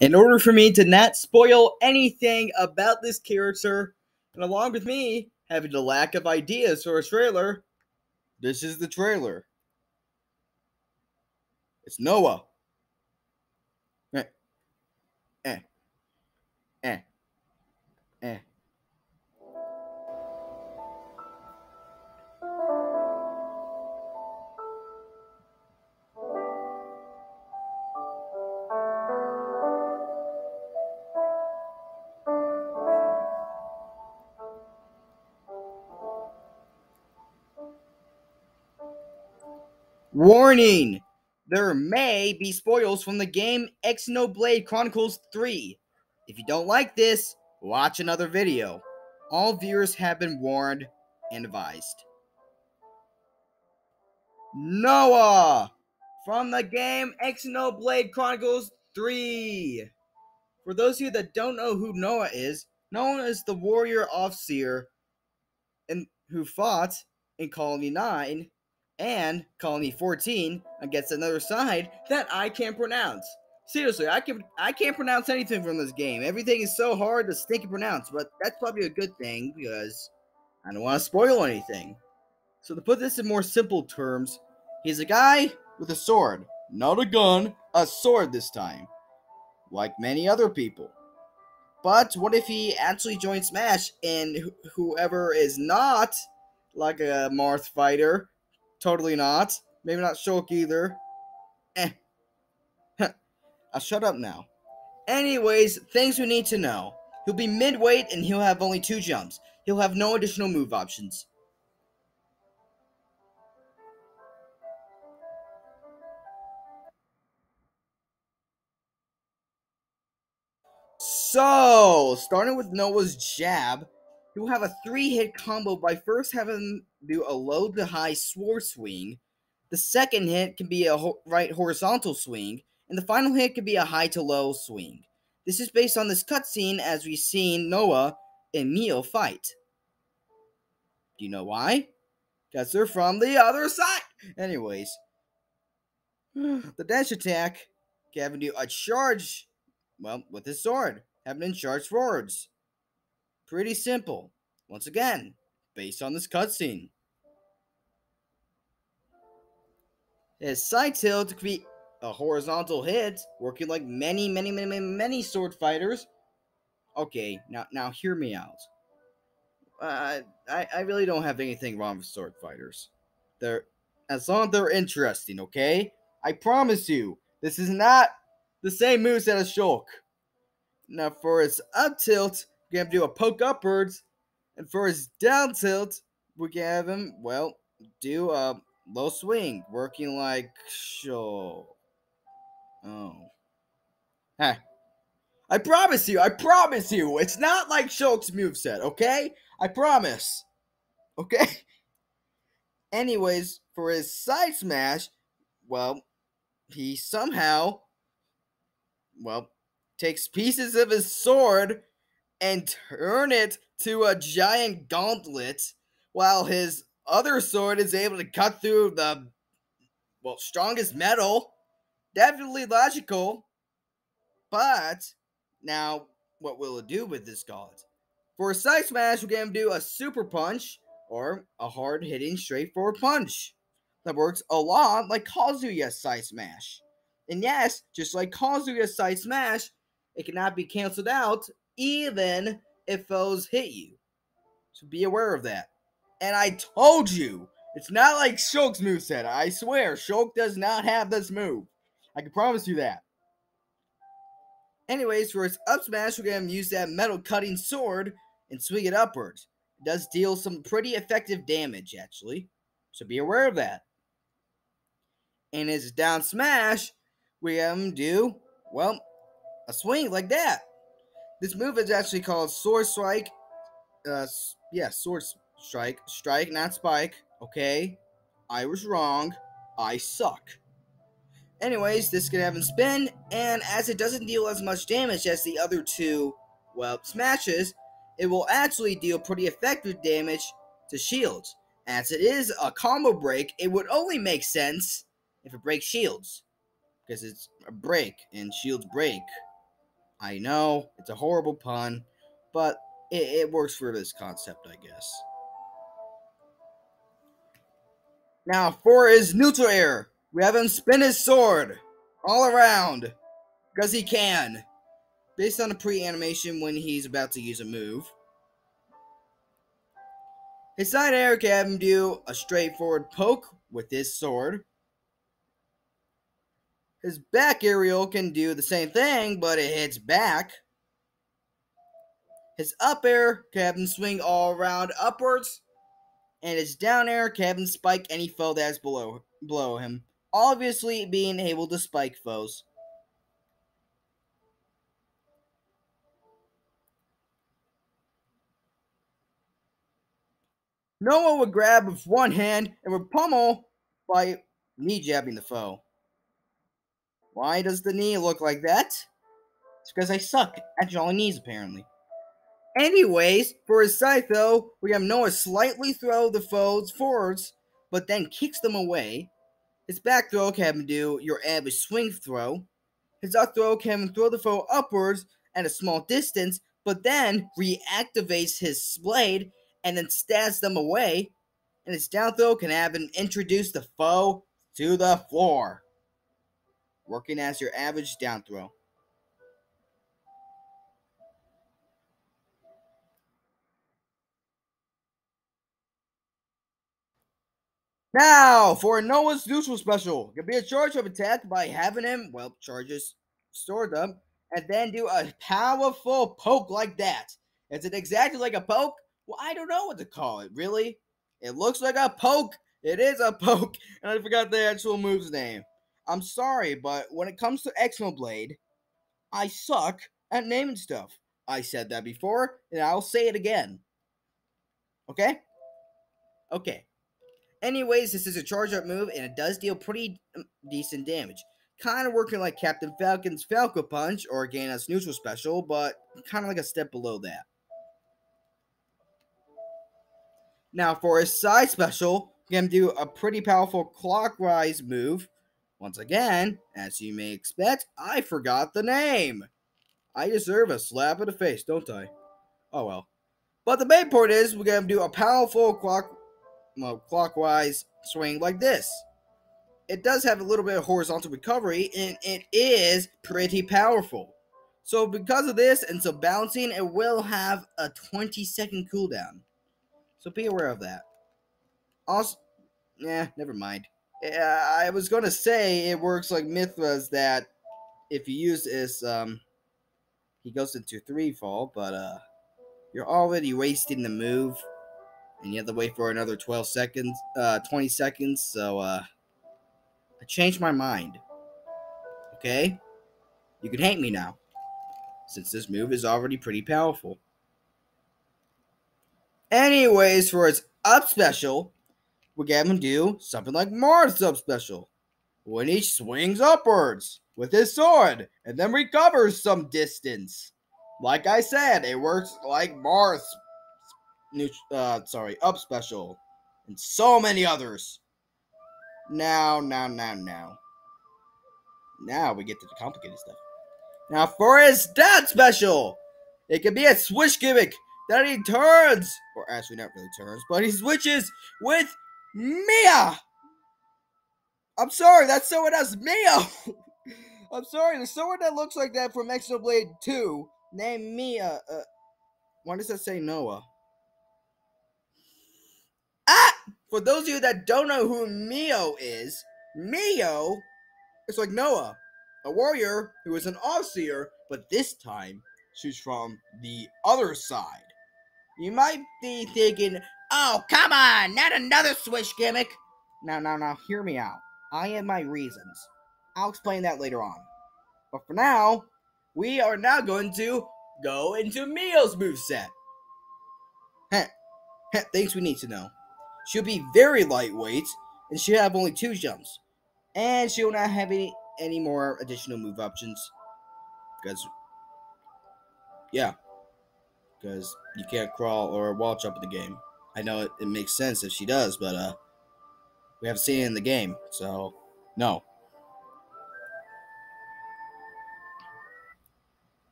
In order for me to not spoil anything about this character, and along with me having the lack of ideas for a trailer, this is the trailer. It's Noah. Eh. Eh. Eh. Warning! There may be spoils from the game Xenoblade Chronicles 3. If you don't like this, watch another video. All viewers have been warned and advised. Noah! From the game Xenoblade Chronicles 3. For those of you that don't know who Noah is, Noah is the warrior Off-Seer and who fought in Colony 9 and Colony 14 against another side that I can't pronounce. Seriously, I can I can't pronounce anything from this game. Everything is so hard to stinky pronounce, but that's probably a good thing because I don't want to spoil anything. So to put this in more simple terms, he's a guy with a sword, not a gun, a sword this time, like many other people. But what if he actually joins Smash and wh- whoever is not like a Marth fighter Totally not. Maybe not Shulk either. Eh. I'll shut up now. Anyways, things we need to know. He'll be mid-weight and he'll have only two jumps. He'll have no additional move options. So, starting with Noah's jab, He'll have a three hit combo by first having do a low to high sword swing. The second hit can be a ho- right horizontal swing, and the final hit can be a high to low swing. This is based on this cutscene as we've seen Noah and Mio fight. Do you know why? Because they're from the other side. Anyways, the dash attack, Gavin do a charge, well, with his sword, having him charge forwards. Pretty simple. Once again, based on this cutscene. His side tilt could be a horizontal hit, working like many, many, many, many, many sword fighters. Okay, now now hear me out. Uh, I I really don't have anything wrong with sword fighters. They're as long as they're interesting, okay? I promise you, this is not the same moveset as Shulk. Now for his up tilt, we have to do a poke upwards, and for his down tilt, we can have him, well, do a low swing, working like Shulk. Oh. Hey. I promise you, I promise you, it's not like Shulk's moveset, okay? I promise. Okay? Anyways, for his side smash, well, he somehow, well, takes pieces of his sword and turn it to a giant gauntlet while his other sword is able to cut through the well strongest metal. Definitely logical. But now what will it do with this gauntlet? For a side smash we're going to do a super punch or a hard hitting straightforward punch that works a lot like kazuya's side smash. And yes just like kazuya's side smash it cannot be canceled out even if foes hit you. So be aware of that. And I told you, it's not like Shulk's moveset. I swear, Shulk does not have this move. I can promise you that. Anyways, for his up smash, we're going to use that metal cutting sword and swing it upwards. It does deal some pretty effective damage, actually. So be aware of that. And his down smash, we have him do, well, a swing like that. This move is actually called Sword Strike. Uh, yeah, Sword Strike. Strike, not Spike. Okay. I was wrong. I suck. Anyways, this can have him spin, and as it doesn't deal as much damage as the other two, well, smashes, it will actually deal pretty effective damage to shields. As it is a combo break, it would only make sense if it breaks shields. Because it's a break, and shields break. I know it's a horrible pun, but it, it works for this concept, I guess. Now, for is neutral air, we have him spin his sword all around because he can, based on a pre animation when he's about to use a move. His side air can have him do a straightforward poke with his sword. His back aerial can do the same thing, but it hits back. His up air can swing all around upwards. And his down air can spike any foe that's below, below him. Obviously, being able to spike foes. Noah would grab with one hand and would pummel by knee jabbing the foe. Why does the knee look like that? It's because I suck at drawing knees, apparently. Anyways, for his side though, we have Noah slightly throw the foes forwards, but then kicks them away. His back throw can do your average swing throw. His up throw can throw the foe upwards at a small distance, but then reactivates his blade and then stabs them away. And his down throw can have him introduce the foe to the floor working as your average down throw. Now, for Noah's neutral special, can be a charge of attack by having him, well, charges stored them, and then do a powerful poke like that. Is it exactly like a poke? Well, I don't know what to call it, really. It looks like a poke. It is a poke, and I forgot the actual move's name. I'm sorry, but when it comes to Xenoblade, I suck at naming stuff. I said that before, and I'll say it again. Okay? Okay. Anyways, this is a charge up move, and it does deal pretty um, decent damage. Kind of working like Captain Falcon's Falcon Punch or Ganon's neutral special, but kind of like a step below that. Now, for his side special, you can do a pretty powerful clockwise move once again, as you may expect, I forgot the name. I deserve a slap in the face, don't I? Oh well. But the main point is, we're gonna do a powerful clock, well, clockwise swing like this. It does have a little bit of horizontal recovery, and it is pretty powerful. So because of this and some bouncing, it will have a 20 second cooldown. So be aware of that. Also, yeah, never mind. I was gonna say it works like Mythra's that if you use this, um, he goes into freefall, but uh, you're already wasting the move, and you have to wait for another 12 seconds, uh, 20 seconds. So uh, I changed my mind. Okay, you can hate me now, since this move is already pretty powerful. Anyways, for its up special, we have him do something like Marth's subspecial, when he swings upwards with his sword and then recovers some distance. Like I said, it works like Marth's, new, uh, sorry, up special, and so many others. Now, now, now, now. Now we get to the complicated stuff. Now for his dad special, it can be a switch gimmick that he turns, or actually not really turns, but he switches with Mia! I'm sorry, that's someone else. Mia! I'm sorry, there's someone that looks like that from Blade 2 named Mia. Uh, why does that say Noah? Ah! For those of you that don't know who Mio is, Mio is like Noah, a warrior who is an All-Seer, but this time she's from the other side. You might be thinking, Oh, come on, not another Switch gimmick. Now, now, now, hear me out. I have my reasons. I'll explain that later on. But for now, we are now going to go into Mio's moveset. Heh, heh, things we need to know. She'll be very lightweight, and she'll have only two jumps. And she'll not have any, any more additional move options. Because, yeah. Because you can't crawl or wall jump in the game. I know it, it makes sense if she does, but uh, we haven't seen it in the game, so no.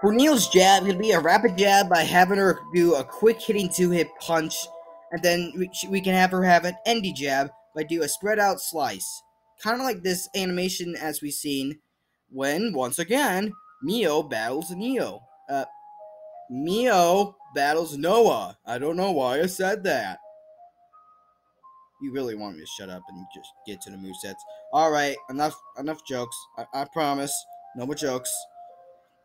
Cornel's jab could be a rapid jab by having her do a quick hitting two hit punch, and then we, we can have her have an endy jab by do a spread out slice. Kind of like this animation as we've seen when, once again, Mio battles Neo. Uh, Mio battles Noah. I don't know why I said that. You really want me to shut up and just get to the movesets. Alright, enough enough jokes. I, I promise. No more jokes.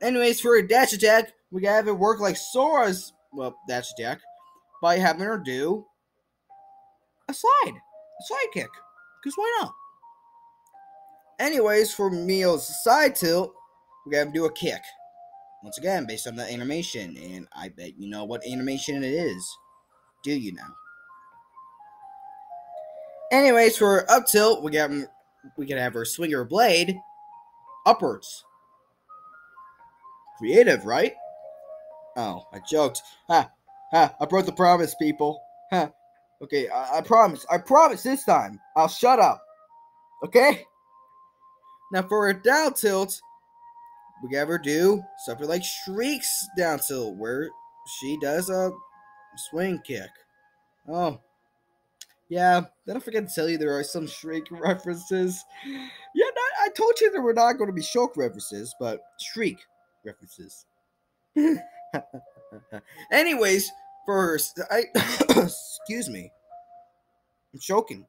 Anyways, for a dash attack, we gotta have it work like Sora's well, dash attack by having her do a slide. A slide kick. Because why not? Anyways, for Mio's side tilt, we gotta do a kick. Once again, based on the animation, and I bet you know what animation it is. Do you know? Anyways, for up tilt, we got we can have her swing her blade upwards. Creative, right? Oh, I joked. Ha, ha, I broke the promise, people. Ha. Okay, I, I promise. I promise this time. I'll shut up. Okay? Now for a down tilt, we have her do something like Sheik's down tilt, where she does a swing kick. Oh, yeah. Then I forget to tell you there are some Sheik references. Yeah, not, I told you there were not going to be Shulk references, but Sheik references. Anyways, first, I excuse me, I'm choking.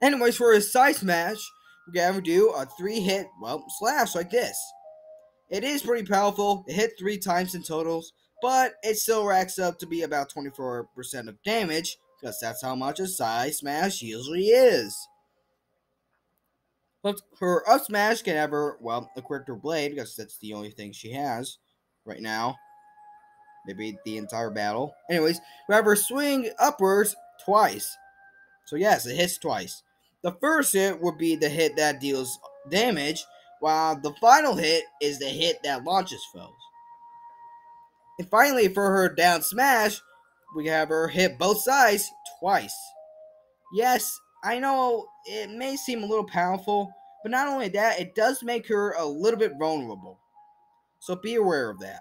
Anyways, for a side smash, we gotta do a three hit, well, slash like this. It is pretty powerful. It hit three times in totals, but it still racks up to be about 24% of damage, because that's how much a side smash usually is. But her up smash can have her, well, equip her blade, because that's the only thing she has right now. Maybe the entire battle. Anyways, have her swing upwards twice. So yes, it hits twice. The first hit would be the hit that deals damage, while the final hit is the hit that launches foes. And finally, for her down smash, we have her hit both sides twice. Yes, I know it may seem a little powerful, but not only that, it does make her a little bit vulnerable. So be aware of that.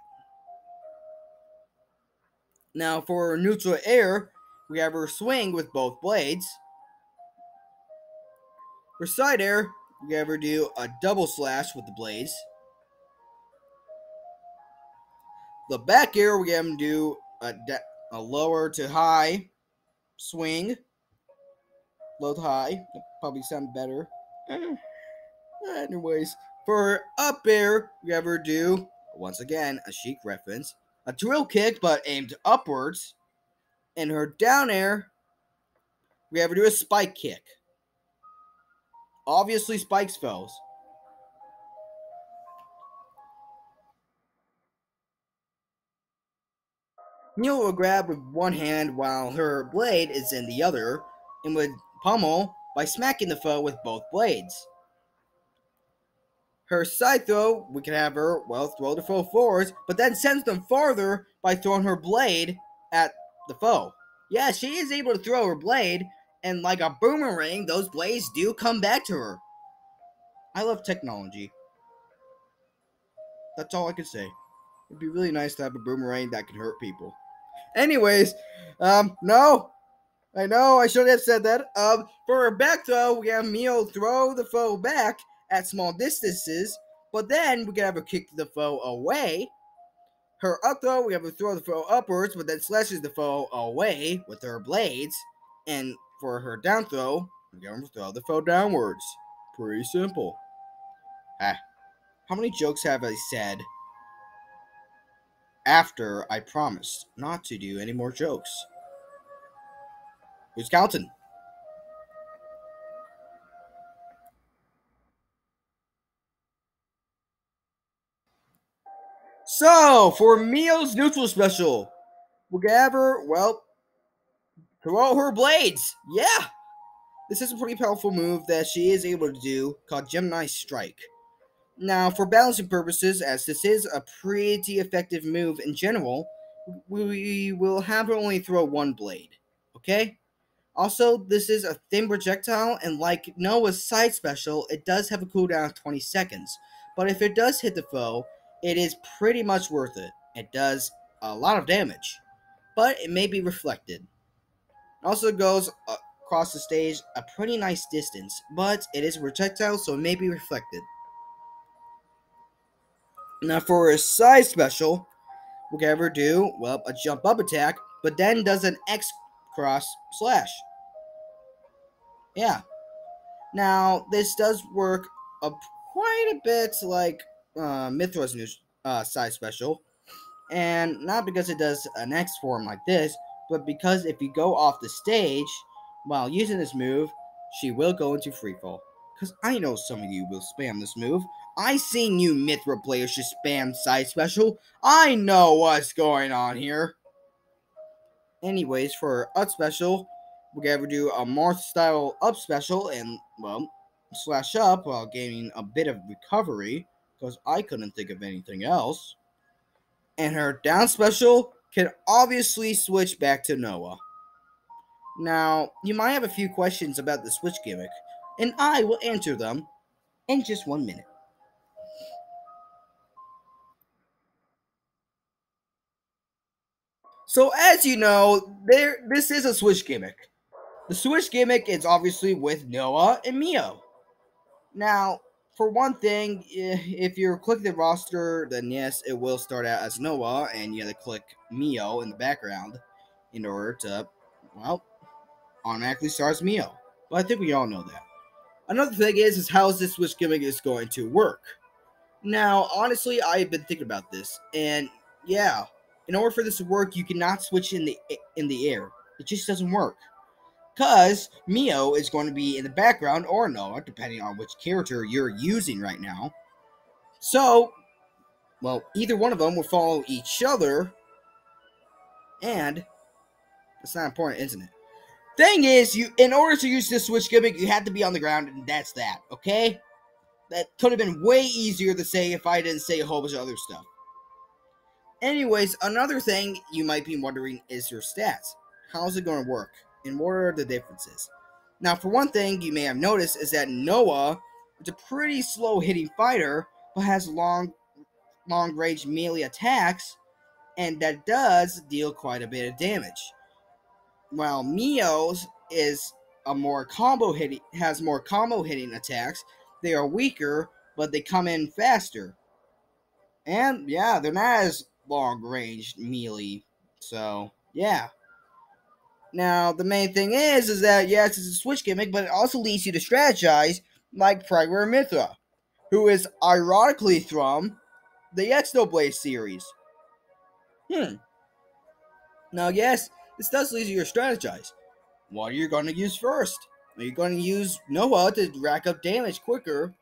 Now, for neutral air, we have her swing with both blades. For side air, we her do a double slash with the blades. The back air, we have him do a, a lower to high swing. Low to high. Probably sound better. Eh, anyways, for up air, we her do, once again, a Sheik reference, a drill kick but aimed upwards. And her down air, we her do a spike kick. Obviously, spikes foes. Neil will grab with one hand while her blade is in the other, and would pummel by smacking the foe with both blades. Her side throw, we can have her, well, throw the foe forwards, but then sends them farther by throwing her blade at the foe. Yeah, she is able to throw her blade, and like a boomerang, those blades do come back to her. I love technology. That's all I can say. It'd be really nice to have a boomerang that can hurt people. Anyways, um, no. I know I should have said that. Um, for a back throw, we have Mio throw the foe back at small distances, but then we can have her kick the foe away. Her up throw, we have her throw the foe upwards, but then slashes the foe away with her blades. And for her down throw, we can throw the foe downwards. Pretty simple. Ah, how many jokes have I said after I promised not to do any more jokes? Who's counting? So, for Mio's neutral special, have well, throw her blades. Yeah! This is a pretty powerful move that she is able to do called Gemini Strike. Now, for balancing purposes, as this is a pretty effective move in general, we will have her only throw one blade. Okay? Also, this is a thin projectile, and like Noah's side special, it does have a cooldown of 20 seconds. But if it does hit the foe, it is pretty much worth it. It does a lot of damage, but it may be reflected. Also goes across the stage a pretty nice distance, but it is projectile, so it may be reflected. Now, for a side special, we can ever do, well, a jump up attack, but then does an X cross slash. Yeah. Now, this does work a, quite a bit like uh, Mythra's new uh, side special, and not because it does an X form like this, but because if you go off the stage while using this move, she will go into freefall. Because I know some of you will spam this move. I seen you Mythra players just spam side special. I know what's going on here. Anyways, for up special, we're going to do a Marth style up special and, well, slash up while gaining a bit of recovery, because I couldn't think of anything else. And her down special can obviously switch back to Noah. Now, you might have a few questions about the switch gimmick, and I will answer them in just one minute. So, as you know, there this is a switch gimmick. The switch gimmick is obviously with Noah and Mio. Now, for one thing, if you're the roster, then yes, it will start out as Noah, and you have to click Mio in the background in order to, well, automatically starts Mio. But I think we all know that. Another thing is, is how is this switch gimmick is going to work? Now, honestly, I've been thinking about this, and yeah, in order for this to work, you cannot switch in the in the air. It just doesn't work. Cause Mio is going to be in the background or Noah, depending on which character you're using right now. So, well, either one of them will follow each other, and it's not important, isn't it? Thing is, you in order to use this switch gimmick, you have to be on the ground, and that's that. Okay, that could have been way easier to say if I didn't say a whole bunch of other stuff. Anyways, another thing you might be wondering is your stats. How's it going to work? And what are the differences? Now, for one thing, you may have noticed is that Noah is a pretty slow hitting fighter, but has long, long range melee attacks, and that does deal quite a bit of damage. While Mio's is a more combo hitting has more combo hitting attacks. They are weaker, but they come in faster. And yeah, they're not as long range melee. So yeah. Now the main thing is is that yes, it's a switch gimmick, but it also leads you to strategize like Primary Mythra, who is ironically from the Xenoblade series. Hmm. Now yes, this does lead you to strategize. What are you going to use first? Are you going to use Noah to rack up damage quicker?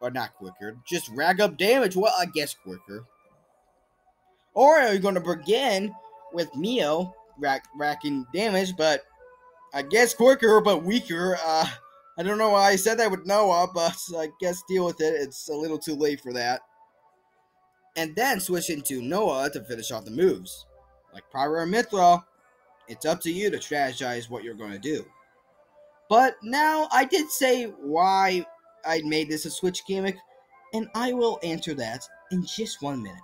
Or not quicker, just rack up damage, well, I guess quicker. Or are you going to begin with Mio rack, racking damage, but I guess quicker but weaker? Uh, I don't know why I said that with Noah, but I guess deal with it. It's a little too late for that. And then switch into Noah to finish off the moves. Like Pyra and Mythra, it's up to you to strategize what you're going to do. But now I did say why I made this a switch gimmick, and I will answer that in just one minute.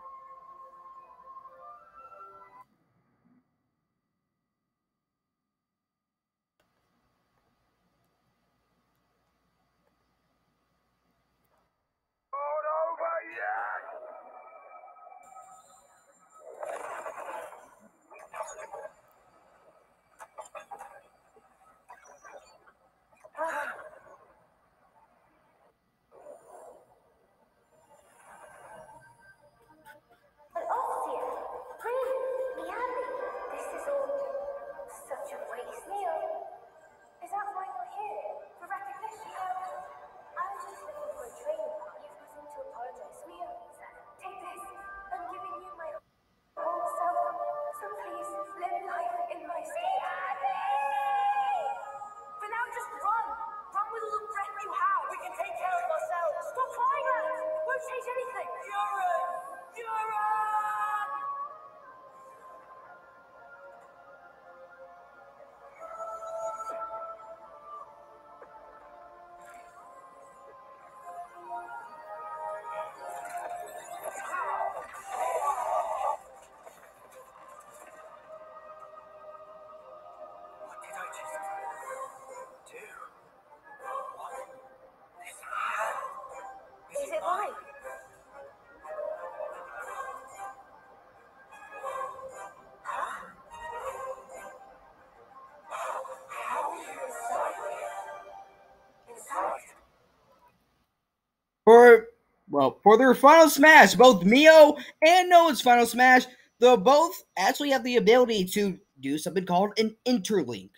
Well, for their final smash, both Mio and Noah's final smash, they'll both actually have the ability to do something called an interlink,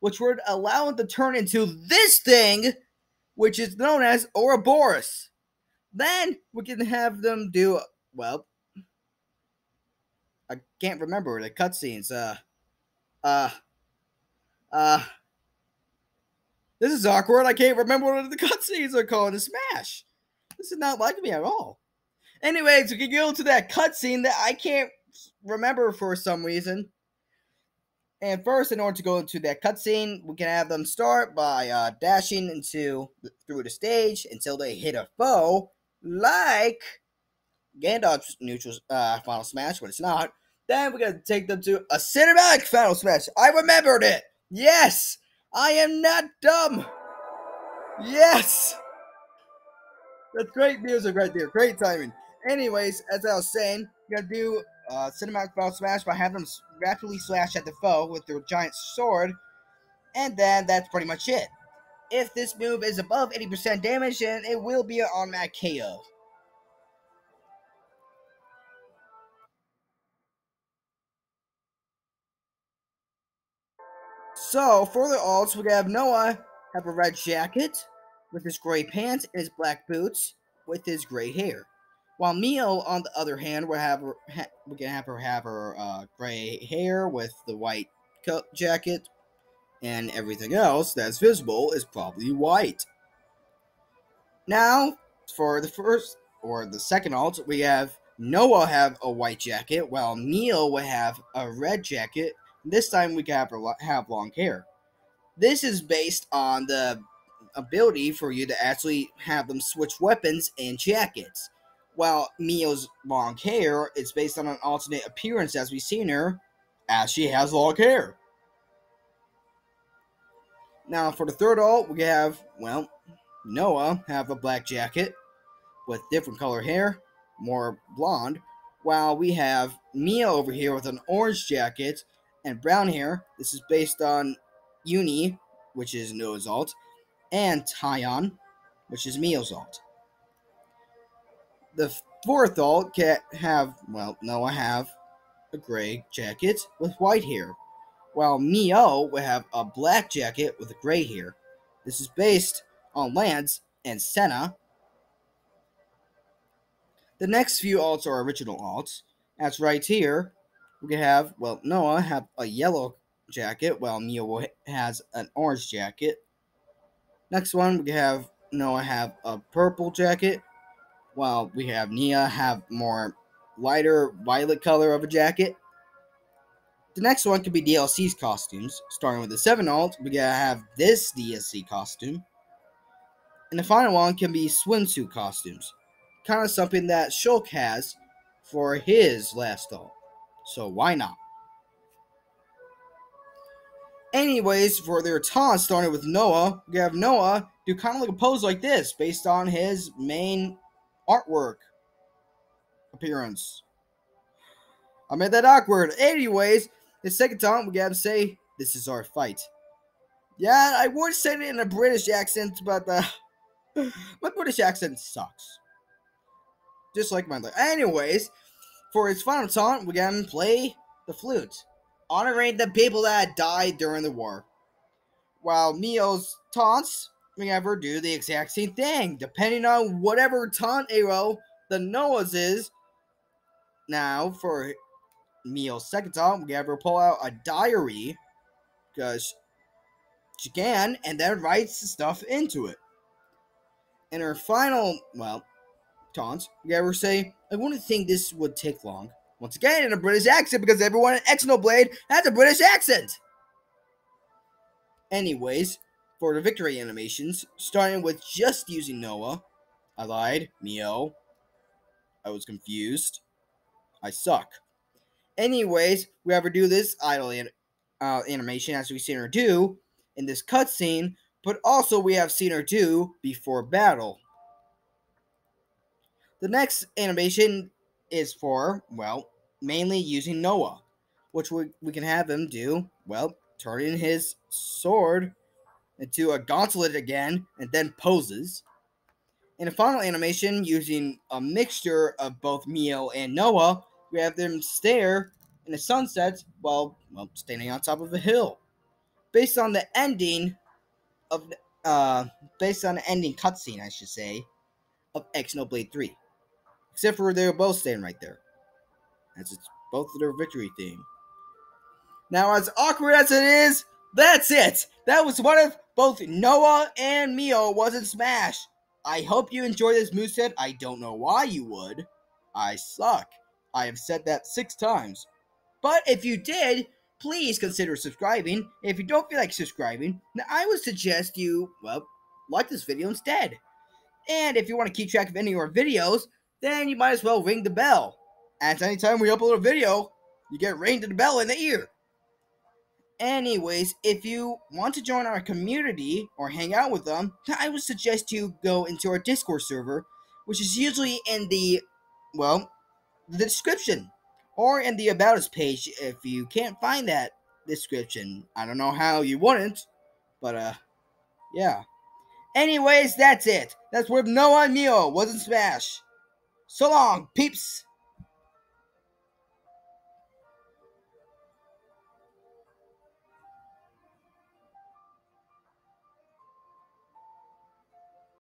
which would allow them to turn into this thing, which is known as Ouroboros. Then we can have them do well. I can't remember the cutscenes. Uh, uh, uh. This is awkward. I can't remember what the cutscenes are called in Smash. This is not like me at all. Anyways, we can go to that cutscene that I can't remember for some reason. And first, in order to go into that cutscene, we can have them start by uh, dashing into through the stage until they hit a foe, like Ganondorf's neutral uh, final smash, but it's not. Then we're gonna take them to a cinematic final smash. I remembered it. Yes, I am not dumb. Yes. That's great music right there. Great timing. Anyways, as I was saying, you gotta do uh, cinematic final smash by having them rapidly slash at the foe with their giant sword, and then that's pretty much it. If this move is above 80% damage, then it will be an automatic KO. So, for the alts, we have Noah have a red jacket with his gray pants and his black boots with his gray hair. While Mio, on the other hand, will have her, ha, we can have her have her uh, gray hair with the white coat jacket, and everything else that's visible is probably white. Now, for the first or the second alt, we have Noah have a white jacket, while Neil will have a red jacket. This time we can have, her have long hair. This is based on the ability for you to actually have them switch weapons and jackets. While Mio's long hair is based on an alternate appearance as we've seen her, as she has long hair. Now, for the third alt, we have, well, Noah have a black jacket with different color hair, more blonde, while we have Mia over here with an orange jacket and brown hair. This is based on Eunie, which is Noah's alt, and Taion, which is Mio's alt. The fourth alt can have, well, Noah have a gray jacket with white hair, while Mio will have a black jacket with gray hair. This is based on Lanz and Sena. The next few alts are original alts. As right here, we can have, well, Noah have a yellow jacket, while Mio has an orange jacket. Next one, we have Noah have a purple jacket, while we have Nia have more lighter violet color of a jacket. The next one could be DLC's costumes. Starting with the 7 alt, we gotta have this DLC costume. And the final one can be swimsuit costumes. Kind of something that Shulk has for his last alt. So why not? Anyways, for their taunt, starting with Noah, we have Noah do kind of like a pose like this, based on his main artwork appearance. I made that awkward. Anyways, the second time we gotta say, this is our fight. Yeah, I would say it in a British accent, but uh, my British accent sucks. Just like my. life. Anyways, for his final taunt, we got him play the flute honoring the people that died during the war. While Mio's taunts we ever do the exact same thing, depending on whatever taunt arrow the Noah's is. Now, for Mio's second taunt, we have her pull out a diary because she can, and then writes stuff into it. In her final, well, taunts, we her say, I wouldn't think this would take long. Once again, in a British accent because everyone in Xenoblade has a British accent. Anyways, for the victory animations, starting with just using Noah, I lied, Mio. I was confused. I suck. Anyways, we have her do this idle an- uh, animation as we've seen her do in this cutscene, but also we have seen her do before battle. The next animation is for, well, mainly using Noah, which we, we can have him do, well, turning his sword into a gauntlet again and then poses. In a final animation, using a mixture of both Mio and Noah, we have them stare in the sunset while well standing on top of a hill. Based on the ending of uh based on the ending cutscene, I should say, of X No Xenoblade 3. Except for they're both staying right there. That's it's both their victory theme. Now, as awkward as it is, that's it. That was one of both Noah and Mio was in Smash. I hope you enjoy this moveset. I don't know why you would. I suck. I have said that six times. But if you did, please consider subscribing. If you don't feel like subscribing, then I would suggest you, well, like this video instead. And if you want to keep track of any of our videos, then you might as well ring the bell. As anytime we upload a video, you get ringed the bell in the ear. Anyways, if you want to join our community or hang out with them, I would suggest you go into our Discord server, which is usually in the, well, the description or in the About Us page if you can't find that description. I don't know how you wouldn't, but, uh, yeah. Anyways, that's it. That's with Noah Mio wasn't Smash. So long, peeps.